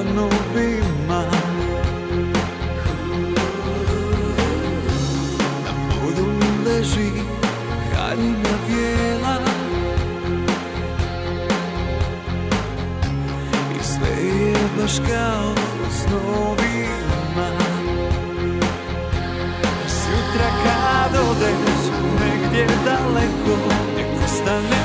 stanovima. Na podu leži haljina bijela. I sve je baš kao u snovima. Sutra kad odeš negdje daleko Nek ostane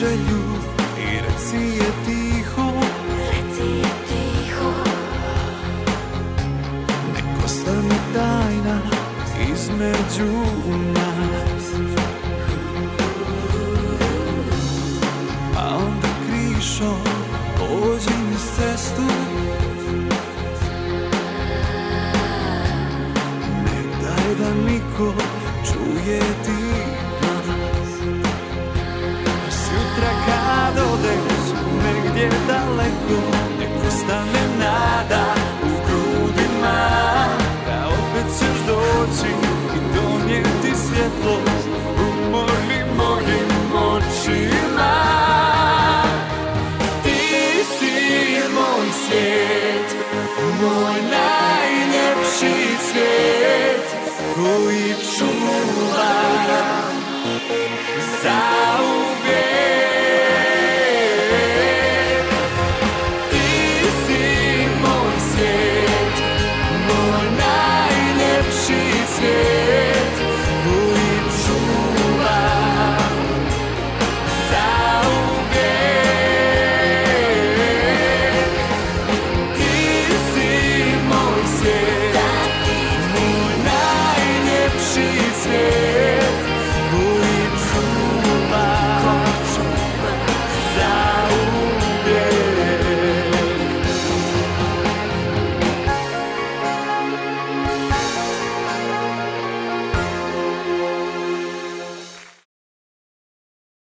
želju i reci je tiho. Nek ostane tajna između nas. A onda krišo pođi niz cestu. Ne daj da niko čuje ti daleko Nek ostane nada u grudima. Da opet ćeš doći i donijeti svjetlost Umornim mojim očima. Ti si moj svijet Moj najljepši svijet Koji čuvam za